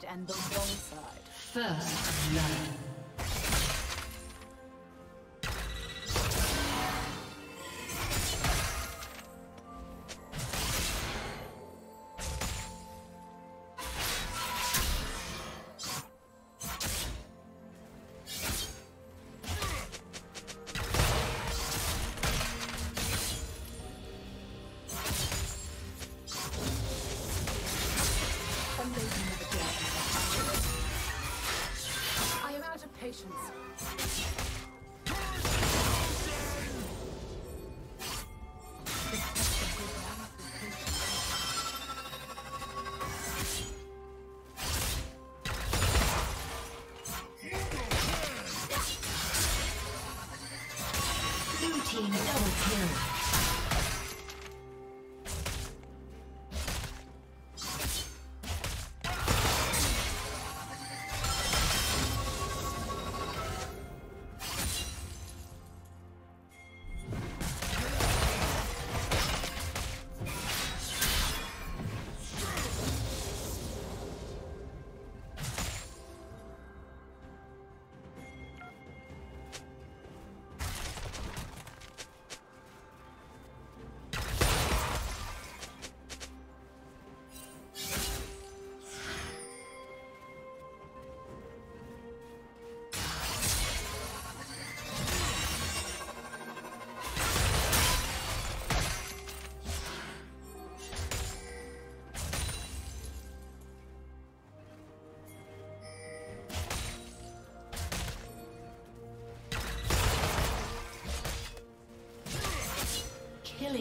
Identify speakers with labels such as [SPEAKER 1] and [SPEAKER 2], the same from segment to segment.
[SPEAKER 1] side and the wrong side.
[SPEAKER 2] First blood.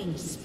[SPEAKER 2] Killing spree.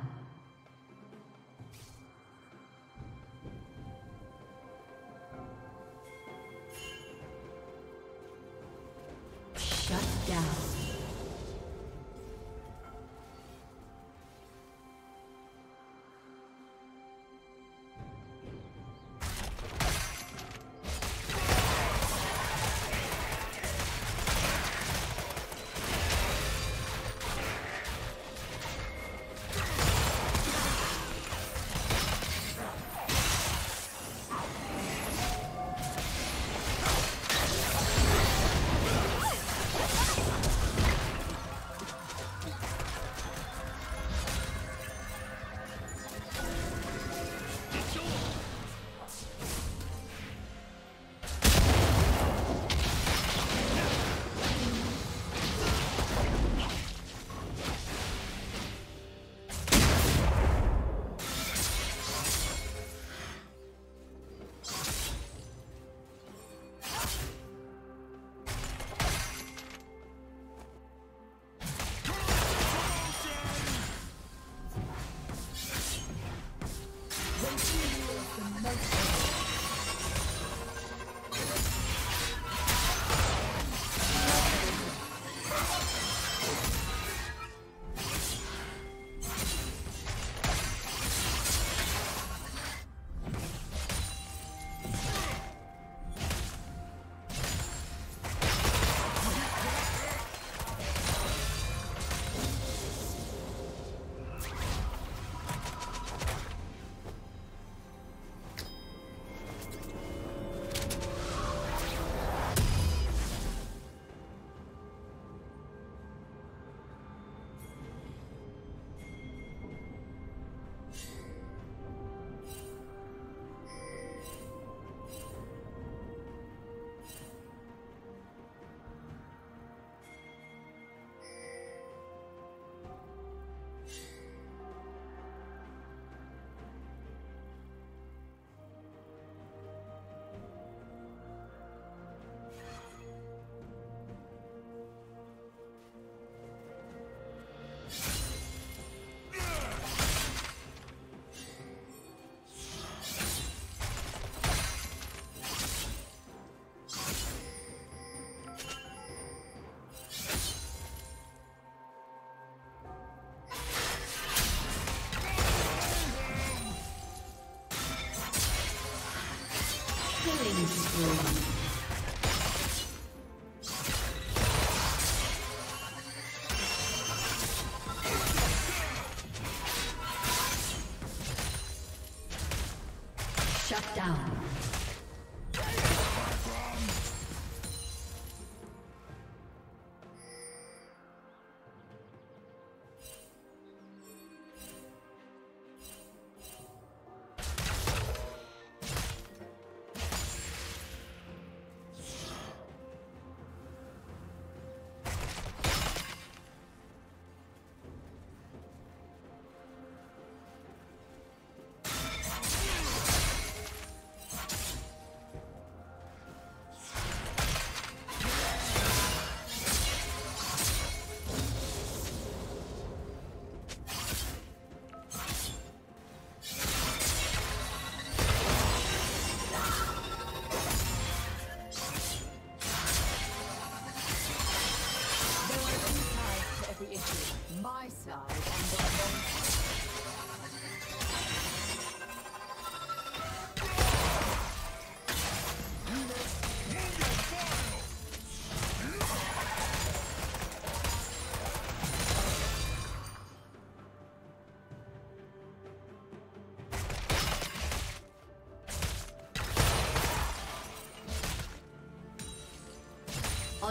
[SPEAKER 1] Shut down.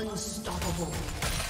[SPEAKER 1] Unstoppable.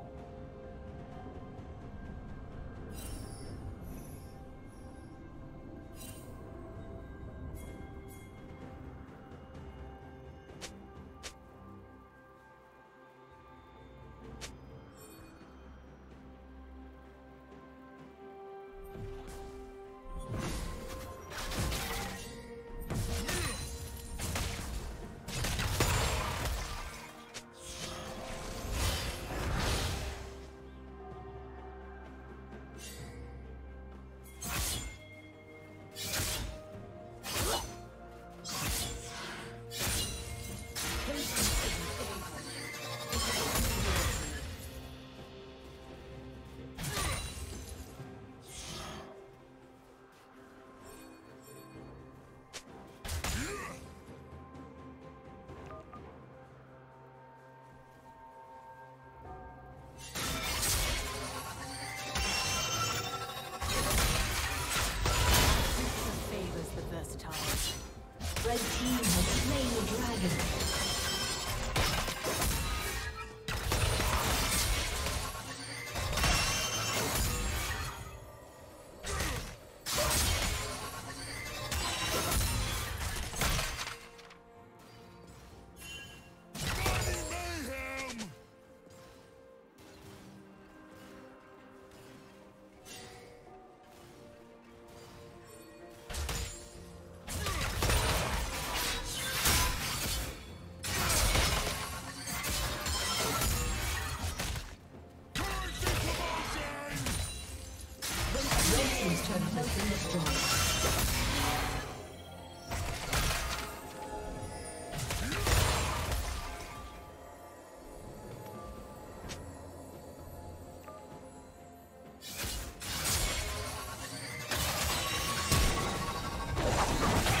[SPEAKER 1] Okay.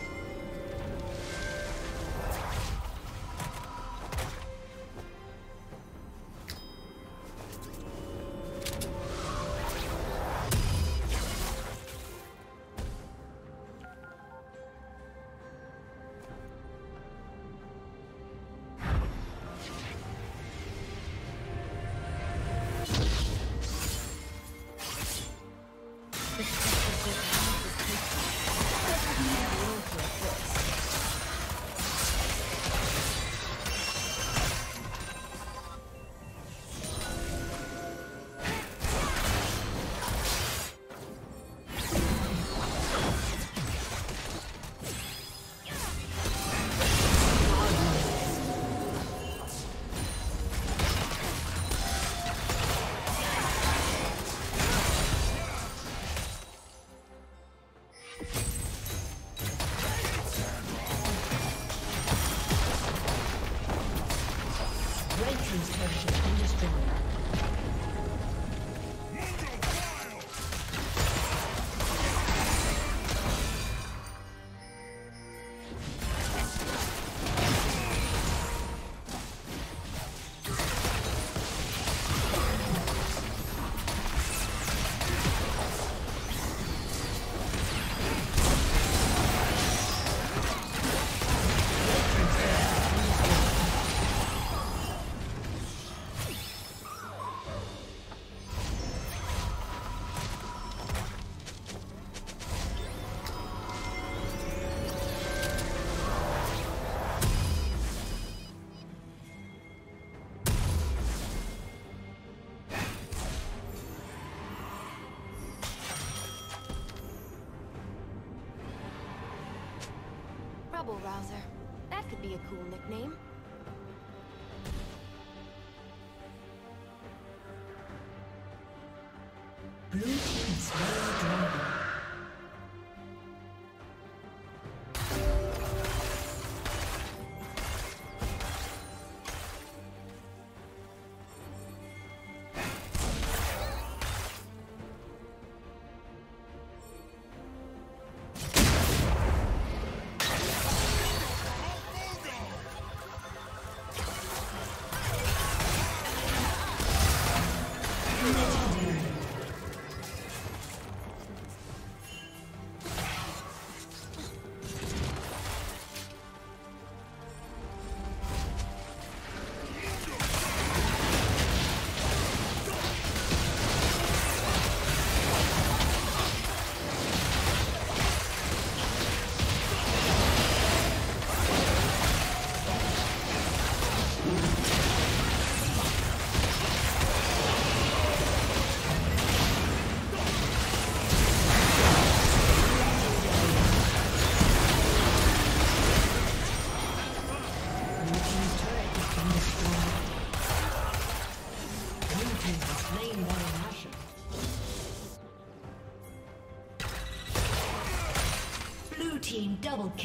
[SPEAKER 3] Rabble rouser. That could be a cool nickname.